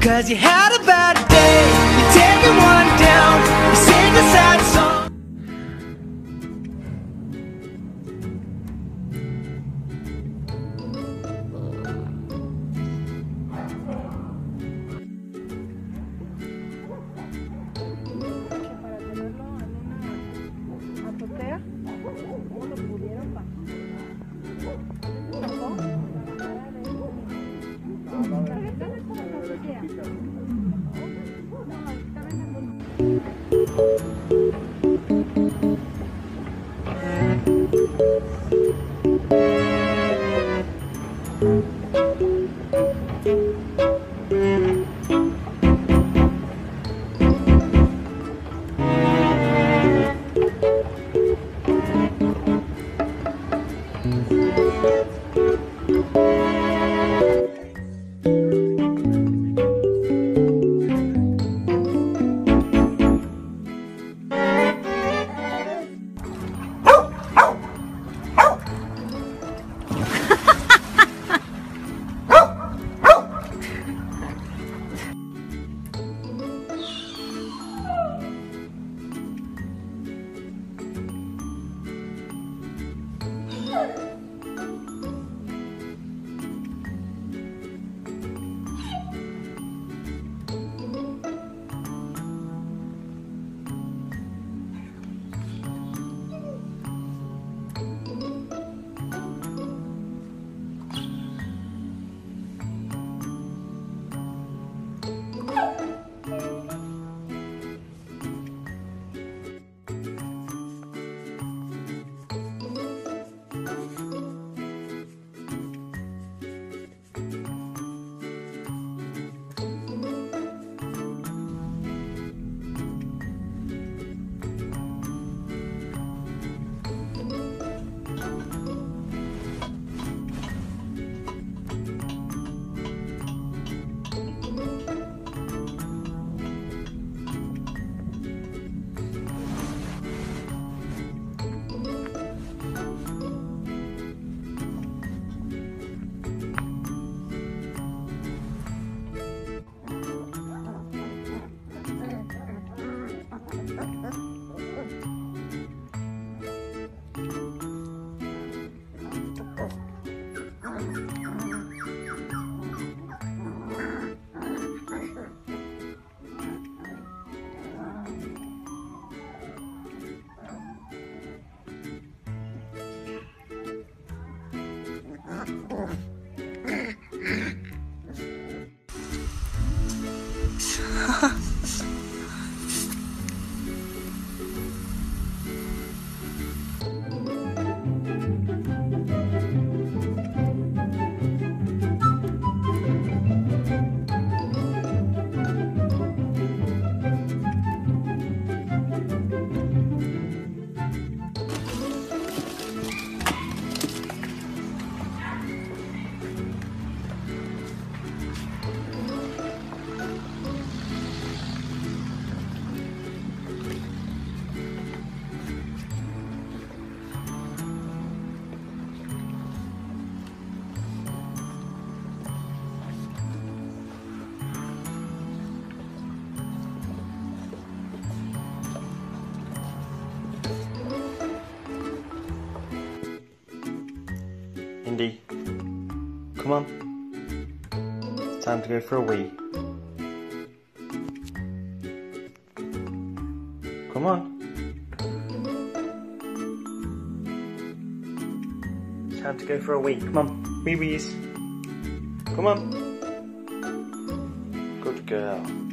Cause you had 嗯。Come on. Time to go for a wee. Come on. Time to go for a wee. Come on. Wee wees. Come on. Good girl.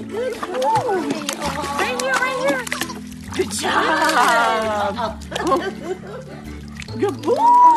Good boy. Right here, right here. Good job. good boy.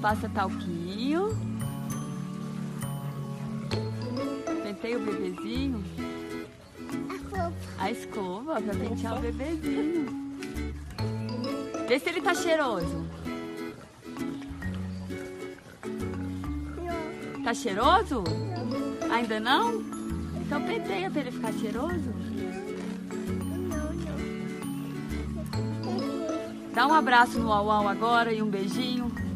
Passa talquinho. Pentei o bebezinho. A escova pra pentear o bebezinho. Vê se ele tá cheiroso. Tá cheiroso? Ainda não? Então penteia pra ele ficar cheiroso. Dá um abraço no Auau agora e um beijinho.